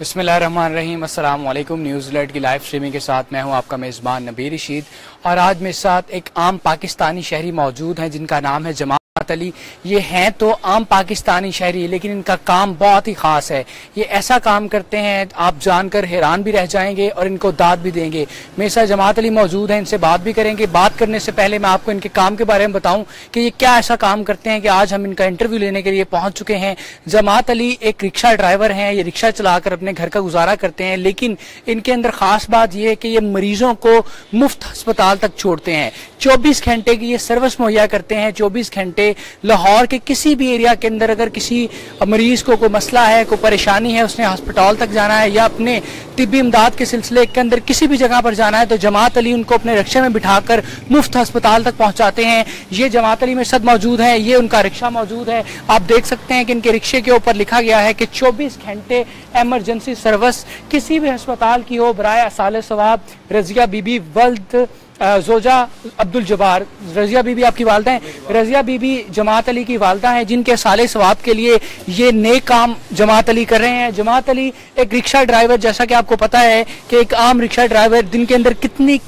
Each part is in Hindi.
बसमीम अल्लाम न्यूज़ अलर्ट की लाइव स्ट्रीमिंग के साथ मैं हूँ आपका मेज़बान नबीर रशीद। और आज मेरे साथ एक आम पाकिस्तानी शहरी मौजूद हैं, जिनका नाम है जमा अली, ये हैं तो आम पाकिस्तानी शहरी लेकिन इनका काम बहुत ही खास है। ये ऐसा काम करते हैं, आप जानकर हैरान भी रह जाएँगे और इनको दाद भी देंगे। मेरे साथ जमात अली मौजूद हैं, इनसे बात भी करेंगे। बात करने से पहले मैं आपको इनके काम के बारे में बताऊँ कि ये क्या ऐसा काम करते हैं कि आज हम इनका इंटरव्यू लेने के लिए पहुँच चुके हैं। जमात अली एक रिक्शा ड्राइवर हैं, ये रिक्शा चलाकर अपने घर का गुजारा करते हैं, लेकिन इनके अंदर खास बात यह है कि ये मरीजों को मुफ़्त अस्पताल तक छोड़ते हैं। चौबीस घंटे की ये सर्विस मुहैया करते हैं, चौबीस घंटे लाहौर के किसी भी एरिया के अंदर अगर किसी मरीज़ को कोई मसला है, कोई परेशानी है, उसने हस्पताल तक जाना है या अपने तिबी इमदाद के सिलसिले के अंदर किसी भी जगह पर जाना है तो जमात अली उनको अपने रिक्शे में बिठाकर मुफ़्त अस्पताल तक पहुंचाते हैं। ये जमात अली में सद मौजूद है, ये उनका रिक्शा मौजूद है। आप देख सकते हैं कि इनके रिक्शे के ऊपर लिखा गया है कि चौबीस घंटे एमरजेंसी सर्विस किसी भी अस्पताल की हो, बराए साल सवाब रजिया बीबी वल्द जोजा अब्दुल जबार, रजिया बीबी आपकी वालदा हैं। रजिया बीबी जमात अली की वालदा हैं, जिनके साले सवाब के लिए ये नेक काम जमात अली कर रहे हैं। जमात अली एक रिक्शा ड्राइवर, जैसा कि आपको पता है कि एक आम रिक्शा ड्राइवर दिन के अंदर कितनी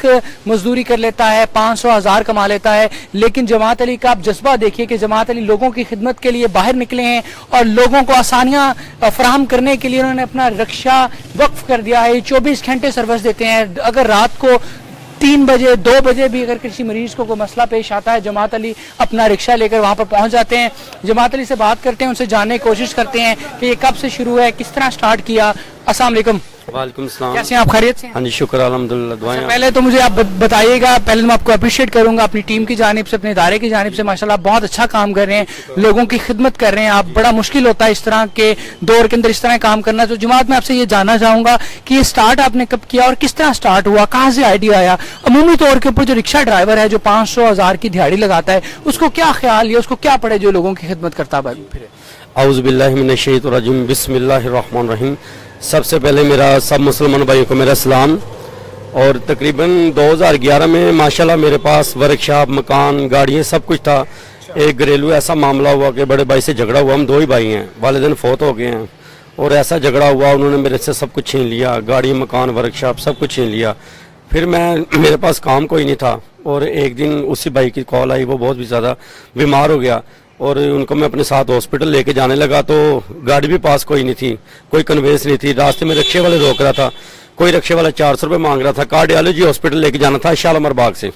मजदूरी कर लेता है, पाँच सौ हज़ार कमा लेता है। लेकिन जमात अली का आप जज्बा देखिए कि जमात अली लोगों की खिदमत के लिए बाहर निकले हैं और लोगों को आसानियाँ फराहम करने के लिए उन्होंने अपना रिक्शा वक्फ कर दिया है। चौबीस घंटे सर्विस देते हैं। अगर रात को तीन बजे, दो बजे भी अगर किसी मरीज़ को कोई मसला पेश आता है, जमात अली अपना रिक्शा लेकर वहाँ पर पहुँच जाते हैं। जमात अली से बात करते हैं, उनसे जानने की कोशिश करते हैं कि ये कब से शुरू है, किस तरह स्टार्ट किया। असलम वालेकुम सलाम। कैसे आप? खैरियत से हाँ? जी शुक्र अलहमदुल्ला दुआएँ अच्छा, पहले तो मुझे आप बताइएगा पहले मैं आपको अप्रिशिएट करूँगा अपनी टीम की जानब से अपने इदारे की जानब से। माशाल्लाह बहुत अच्छा काम कर रहे हैं लोगों की खिदमत कर रहे हैं आप। बड़ा मुश्किल होता है इस तरह के दौर के अंदर इस तरह काम करना। तो जमात में आपसे ये जानना चाहूँगा कि ये स्टार्ट आपने कब किया और किस तरह स्टार्ट हुआ कहाँ से आइडिया आया? अमूमी तौर के ऊपर जो रिक्शा ड्राइवर है जो पाँच सौ हज़ार की दिहाड़ी लगाता है उसको क्या ख्याल है उसको क्या पड़े जो लोगों की खिदमत करता है? फिर आउज़बिल्लिमिनशैतरजीम बिस्मिल्लाहिर्रहमानिर्रहीम सबसे पहले मेरा, सब मुसलमान भाइयों को मेरा सलाम। और तकरीबन 2011 में माशाल्लाह मेरे पास वर्कशॉप, मकान, गाड़ियाँ, सब कुछ था। एक घरेलू ऐसा मामला हुआ कि बड़े भाई से झगड़ा हुआ। हम दो ही भाई हैं। वालदेन फोत हो गए हैं। और ऐसा झगड़ा हुआ, उन्होंने मेरे से सब कुछ छीन लिया। गाड़ी, मकान, वर्कशॉप, सब कुछ छीन लिया। फिर मैं, मेरे पास काम कोई नहीं था। और एक दिन उसी भाई की कॉल आई, वो बहुत भी ज़्यादा बीमार हो गया। और उनको मैं अपने साथ हॉस्पिटल लेके जाने लगा तो गाड़ी भी पास कोई नहीं थी, कोई कन्वेंस नहीं थी। रास्ते में रिक्शे वाले रोक रहा था, कोई रिक्शे वाला चार सौ रुपये मांग रहा था कार्डियोलॉजी हॉस्पिटल लेके जाना था शालमर बाग से।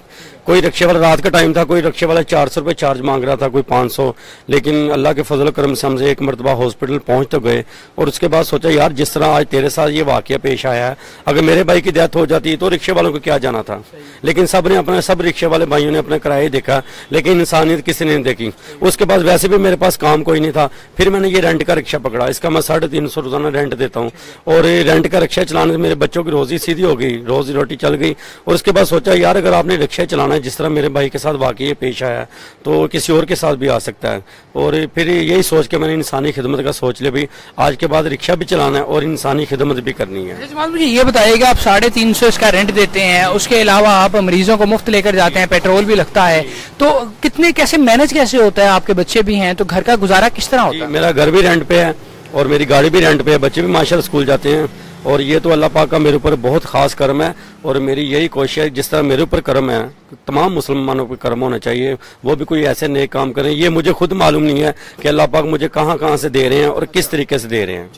कोई रिक्शे वाला रात का टाइम था कोई रिक्शे वाला चार सौ रुपये चार्ज मांग रहा था कोई पाँच सौ। लेकिन अल्लाह के फजल करम से हमसे एक मरतबा हॉस्पिटल पहुँच तो गए और उसके बाद सोचा यार जिस तरह आज तेरे साथ ये वाक्य पेश आया है अगर मेरे भाई की डेथ हो जाती तो रिक्शे वालों को क्या जाना था? लेकिन सबने अपने सब रिक्शे वाले भाइयों ने अपने किराए देखा लेकिन इंसानियत किसी ने देखी। उसके बाद वैसे भी मेरे पास काम कोई नहीं था फिर मैंने ये रेंट का रिक्शा पकड़ा। इसका मैं साढ़े तीन सौ रोज़ाना रेंट देता हूँ। और ये रेंट का रिक्शा चलाने से मेरे बच्चों की रोजी सीधी हो गई रोजी रोटी चल गई। और उसके बाद सोचा यार अगर आपने रिक्शा चलाना है जिस तरह मेरे भाई के साथ वाकई पेश आया तो किसी और के साथ भी आ सकता है। और फिर यही सोच के मैंने इंसानी खिदमत का सोच लिया भाई आज के बाद रिक्शा भी चलाना है और इंसानी खिदमत भी करनी है। अच्छा, मुझे ये बताइएगा आप साढ़े तीन सौ इसका रेंट देते हैं उसके अलावा आप मरीजों को मुफ़्त लेकर जाते हैं पेट्रोल भी लगता है तो कितने कैसे मैनेज कैसे होता है? आपके बच्चे भी हैं तो घर का गुजारा किस तरह होता है? मेरा घर भी रेंट पे है और मेरी गाड़ी भी रेंट पे है बच्चे भी माशा स्कूल जाते हैं। और ये तो अल्लाह पाक का मेरे ऊपर बहुत खास कर्म है और मेरी यही कोशिश है, जिस तरह मेरे ऊपर कर्म है, तमाम मुसलमानों पर कर्म होना चाहिए, वो भी कोई ऐसे नए काम करें, ये मुझे खुद मालूम नहीं है कि अल्लाह पाक मुझे कहाँ कहाँ से दे रहे हैं और किस तरीके से दे रहे हैं।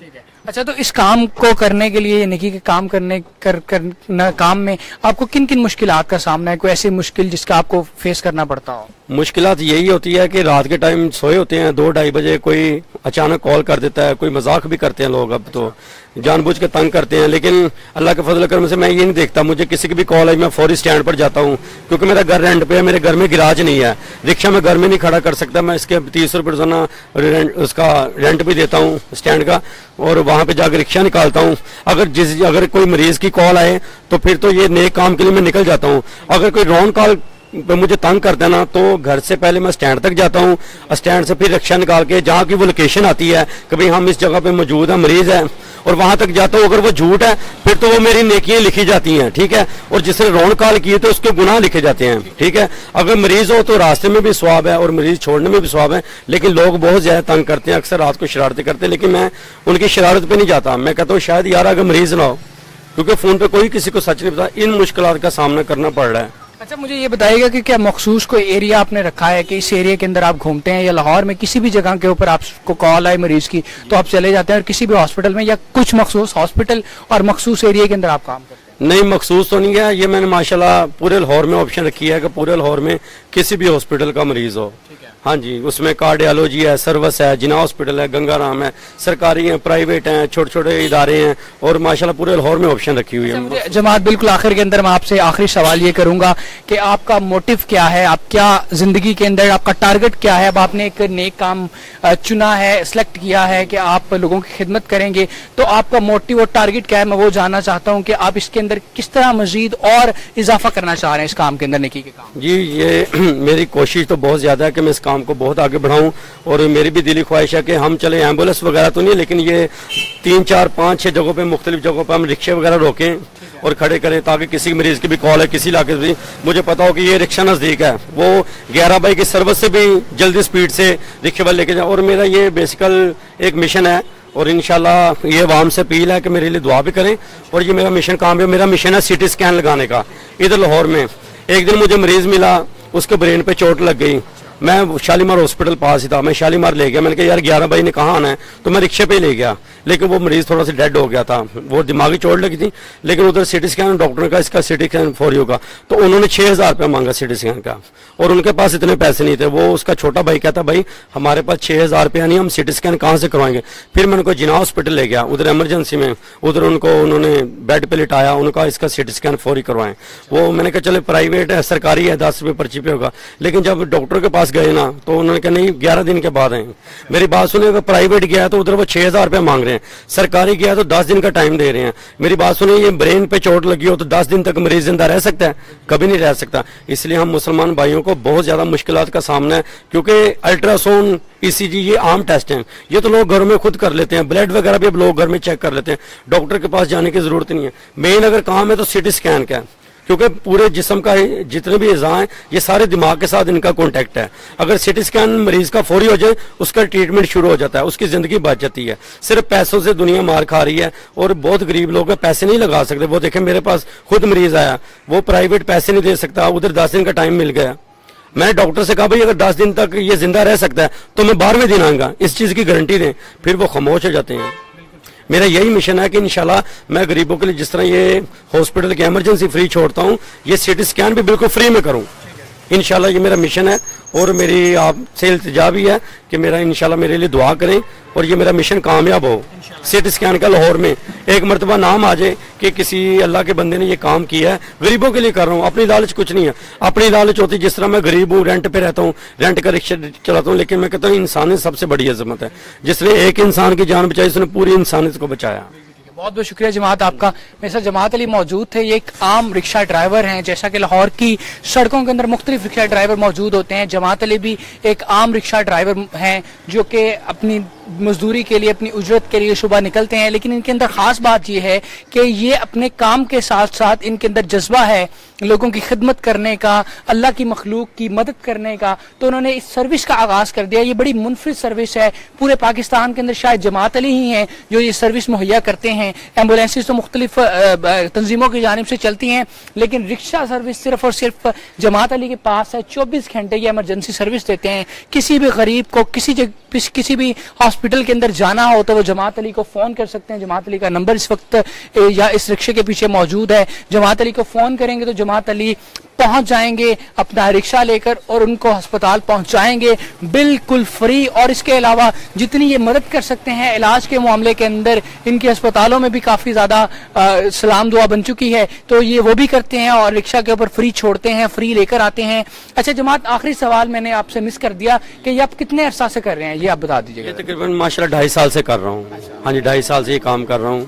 अच्छा तो इस काम को करने के लिए निकी के काम करने कर, कर न, काम में आपको किन किन मुश्किल का सामना है? कोई ऐसी मुश्किल जिसका आपको फेस करना पड़ता हो? मुश्किल यही होती है कि रात के टाइम सोए होते हैं दो ढाई बजे कोई अचानक कॉल कर देता है कोई मज़ाक भी करते हैं लोग अब तो जानबूझ के तंग करते हैं लेकिन अल्लाह के फजल करम से मैं ये नहीं देखता मुझे किसी की भी कॉल आई मैं फौरी स्टैंड पर जाता हूँ क्योंकि मेरा घर रेंट पे है मेरे घर में गिराज नहीं है रिक्शा में घर में नहीं खड़ा कर सकता मैं इसके तीस रुपये रोज़ाना उसका रेंट भी देता हूँ स्टैंड का और वहाँ पे जाकर रिक्शा निकालता हूँ। अगर जिस, अगर कोई मरीज़ की कॉल आए तो फिर तो ये नए काम के लिए मैं निकल जाता हूँ। अगर कोई रॉन्ग कॉल मुझे तंग करता है ना तो घर से पहले मैं स्टैंड तक जाता हूँ। स्टैंड से फिर रिक्शा निकाल के जहाँ की वो लोकेशन आती है, कि भाई हम इस जगह पे मौजूद है, मरीज़ है। और वहाँ तक जाता हूँ, अगर वो झूठ है, फिर तो वो मेरी नेकियाँ लिखी जाती हैं, ठीक है? और जिसने रौन काल किए तो उसके गुनाह लिखे जाते हैं, ठीक है? अगर मरीज़ हो तो रास्ते में भी स्वाब है और मरीज़ छोड़ने में भी स्वाब है, लेकिन लोग बहुत ज़्यादा तंग करते हैं, अक्सर रात को शरारतें करते हैं, लेकिन मैं उनकी शरारत पे नहीं जाता। मैं कहता हूँ, शायद यार अगर मरीज़ ना हो, क्योंकि फ़ोन पे कोई किसी को सच नहीं पता, इन मुश्किल का सामना करना पड़ रहा है। अच्छा मुझे ये बताइएगा कि क्या मखसूस कोई एरिया आपने रखा है कि इस एरिया के अंदर आप घूमते हैं या लाहौर में किसी भी जगह के ऊपर आपको कॉल आए मरीज़ की तो आप चले जाते हैं और किसी भी हॉस्पिटल में या कुछ मखसूस हॉस्पिटल और मखसूस एरिया के अंदर आप काम करते हैं? नहीं, मखसूस तो नहीं है। ये मैंने माशाल्लाह पूरे लाहौर में ऑप्शन रखी है कि पूरे लाहौर में किसी भी हॉस्पिटल का मरीज़ हो। हाँ। जी उसमें कार्डियोलॉजी है सर्विस है जिना हॉस्पिटल है गंगाराम है सरकारी है प्राइवेट है छोटे छोटे इदारे हैं और माशाल्लाह पूरे लाहौर में ऑप्शन रखी हुई है। जमात बिल्कुल आखिर के अंदर मैं आपसे आखिरी सवाल ये करूँगा कि आपका मोटिव क्या है आप क्या ज़िंदगी के अंदर आपका टारगेट क्या है? अब आपने एक नेक काम चुना है सिलेक्ट किया है कि आप लोगों की खिदमत करेंगे तो आपका मोटिव और टारगेट क्या है? मैं वो जानना चाहता हूँ कि आप इसके अंदर किस तरह मजीद और इजाफा करना चाह रहे हैं इस काम के अंदर नेकी के काम। जी ये मेरी कोशिश तो बहुत ज़्यादा है कि मैं इस काम को बहुत आगे बढ़ाऊं और मेरी भी दिली ख्वाहिश है कि हम चले एंबुलेंस वगैरह तो नहीं, लेकिन ये तीन, चार, पाँच, छह जगहों पर मुख्तलिफ़ जगहों पर हम रिक्शे वगैरह रोकें और खड़े करें ताकि किसी मरीज़ की भी कॉल है, किसी इलाके से भी। मुझे पता हो कि ये रिक्शा नज़दीक है, वो ग्यारह बाई की सर्विस से भी जल्दी स्पीड से रिक्शे वाले लेके जाए। और मेरा ये बेसिकल एक मिशन है और इंशाल्लाह ये वाम से अपील है कि मेरे लिए दुआ भी करें और ये मेरा मिशन काम है मेरा मिशन है सिटी स्कैन लगाने का। इधर लाहौर में एक दिन मुझे मरीज़ मिला उसके ब्रेन पे चोट लग गई। मैं शालीमार हॉस्पिटल पास ही था। मैं शालीमार ले गया। मैंने कहा, यार, ग्यारह भाई ने कहा आना है? तो मैं रिक्शे पे ले गया। लेकिन वो मरीज़ थोड़ा सा डेड हो गया था। वो दिमागी चोट लगी थी। लेकिन उधर सिटी स्कैन डॉक्टर कहा, इसका सिटी स्कैन फॉर यू का। तो उन्होंने छह हज़ार रुपया मांगा सिटी स्कैन का। और उनके पास इतने पैसे नहीं थे। वो उसका छोटा भाई कहता, भाई, हमारे पास छह हज़ार रुपया नहीं, हम सिटी स्कैन कहाँ से करवाएँगे? फिर मैं उनको जिना हॉस्पिटल ले गया, उधर एमरजेंसी में। उधर उनको, उन्होंने बेड पर लिटाया, उनका इसका सिटी स्कैन फौरी करवाएँ। वो मैंने कहा, चले प्राइवेट है, सरकारी है, दस रुपये पर्ची पे होगा। लेकिन जब डॉक्टर के पास गए ना तो उन्होंने कहा, नहीं, ग्यारह दिन के बाद आएँगे मेरी बात सुने अगर प्राइवेट गया तो उधर वो छह हज़ार रुपया मांग रहे हैं। सरकारी गया तो दस दिन का टाइम दे रहे हैं। मेरी बात सुने ये ब्रेन पे चोट लगी हो तो दस दिन तक मरीज़ ज़िंदा रह सकता है? कभी नहीं रह सकता। इसलिए हम मुसलमान भाइयों को बहुत ज़्यादा मुश्किल का सामना है, क्योंकि अल्ट्रासाउंड ईसीजी ये आम टेस्ट हैं। ये तो लोग घरों में खुद कर लेते हैं। ब्लड वगैरह भी अब लोग घर में चेक कर लेते हैं। डॉक्टर के पास जाने की ज़रूरत नहीं है। मेन अगर काम है तो सिटी स्कैन का है? क्योंकि पूरे जिसम का जितने भी अज़ा हैं, ये सारे दिमाग के साथ इनका कांटेक्ट है। अगर सिटी स्कैन मरीज़ का फौरी हो जाए, उसका ट्रीटमेंट शुरू हो जाता है, उसकी ज़िंदगी बच जाती है। सिर्फ़ पैसों से दुनिया मार खा रही है और बहुत गरीब लोग पैसे नहीं लगा सकते। वो देखे, मेरे पास खुद मरीज़ आया, वो प्राइवेट पैसे नहीं दे सकता, उधर दस दिन का टाइम मिल गया। मैंने डॉक्टर से कहा, भाई, अगर दस दिन तक ये ज़िंदा रह सकता है तो मैं बारहवें दिन आऊँगा, इस चीज़ की गारंटी दें। फिर वो खामोश हो जाते हैं। मेरा यही मिशन है कि इनशाला मैं गरीबों के लिए जिस तरह ये हॉस्पिटल की एमरजेंसी फ्री छोड़ता हूँ, ये सिटी स्कैन भी बिल्कुल फ्री में करूँ। इंशाल्लाह ये मेरा मिशन है और मेरी आपसे इल्तजा भी है कि मेरा इंशाल्लाह मेरे लिए दुआ करें और ये मेरा मिशन कामयाब हो। सिटी स्कैन का लाहौर में एक मरतबा नाम आ जाए कि किसी अल्लाह के बंदे ने ये काम किया है। गरीबों के लिए कर रहा हूँ। अपनी लालच कुछ नहीं है। अपनी लालच होती जिस तरह मैं गरीब हूँ रेंट पे रहता हूँ रेंट का रिक्शा चलाता हूँ, लेकिन मैं कहता हूँ इंसान सबसे बड़ी अजमत है। जिसने एक इंसान की जान बचाई, उसने पूरी इंसानियत को बचाया। बहुत बहुत शुक्रिया जमात आपका। मेरे साथ जमात अली मौजूद थे, ये एक आम रिक्शा ड्राइवर हैं, जैसा कि लाहौर की सड़कों के अंदर मुख्तलिफ़ रिक्शा ड्राइवर मौजूद होते हैं। जमात अली भी एक आम रिक्शा ड्राइवर हैं, जो कि अपनी मजदूरी के लिए, अपनी उजरत के लिए सुबह निकलते हैं। लेकिन इनके अंदर खास बात यह है कि ये अपने काम के साथ साथ इनके अंदर जज्बा है लोगों की खिदमत करने का, अल्लाह की मखलूक की मदद करने का। तो उन्होंने इस सर्विस का आगाज़ कर दिया। ये बड़ी मुनफरद सर्विस है। पूरे पाकिस्तान के अंदर शायद जमात अली ही हैं, जो ये सर्विस मुहैया करते हैं। एम्बुलेंसेज तो मुख्तलिफ़ तंजीमों की जानब से चलती हैं, लेकिन रिक्शा सर्विस सिर्फ़ और सिर्फ़ जमात अली के पास है, चौबीस घंटे की एमरजेंसी सर्विस देते हैं। किसी भी गरीब को किसी जगह किसी भी हॉस्पिटल के अंदर जाना हो तो वो जमात अली को फ़ोन कर सकते हैं। जमात अली का नंबर इस वक्त या इस रिक्शे के पीछे मौजूद है। जमात अली को फ़ोन करेंगे तो जमात अली पहुँच जाएँगे, अपना रिक्शा लेकर और उनको अस्पताल पहुंचाएँगे, बिल्कुल फ्री और इसके अलावा जितनी ये मदद कर सकते हैं, इलाज के मामले के अंदर इनके अस्पतालों में भी काफ़ी ज़्यादा सलाम दुआ बन चुकी है। तो ये वो भी करते हैं और रिक्शा के ऊपर फ्री छोड़ते हैं फ्री लेकर आते हैं। अच्छा जमात आखिरी सवाल मैंने आपसे मिस कर दिया कि ये आप कितने अरसा से कर रहे हैं? ये आप बता दीजिए तकरीबन माशा ढाई साल से कर रहा हूँ। हाँ जी ढाई साल से ये काम कर रहा हूँ।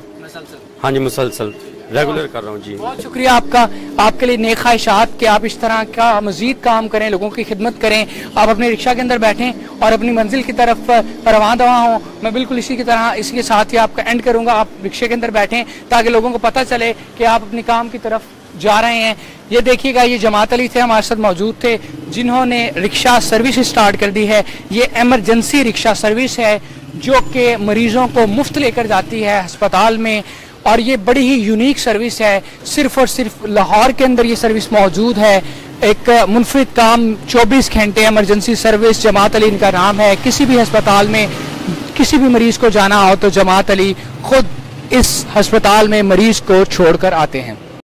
हाँ जी मुसलसल। रेगुलर कर रहा हूँ, जी। बहुत शुक्रिया आपका, आपके लिए नेक ख्वाहिशात कि आप इस तरह का मजीद काम करें, लोगों की खिदमत करें। आप अपने रिक्शा के अंदर बैठें और अपनी मंजिल की तरफ़ रवा दवा हों। मैं बिल्कुल इसी की तरह इसके साथ ही आपका एंड करूँगा। आप रिक्शे के अंदर बैठें ताकि लोगों को पता चले कि आप अपने काम की तरफ़ जा रहे हैं। ये देखिएगा, ये जमात अली थे, हमारे साथ मौजूद थे, जिन्होंने रिक्शा सर्विस स्टार्ट कर दी है। ये एमरजेंसी रिक्शा सर्विस है, जो कि मरीजों को मुफ़्त लेकर जाती है अस्पताल में। और ये बड़ी ही यूनिक सर्विस है। सिर्फ़ और सिर्फ़ लाहौर के अंदर ये सर्विस मौजूद है। एक मुनफरद काम 24 घंटे एमरजेंसी सर्विस जमात अली इनका नाम है। किसी भी अस्पताल में, किसी भी मरीज़ को जाना हो तो जमात अली खुद इस अस्पताल में मरीज़ को छोड़कर आते हैं।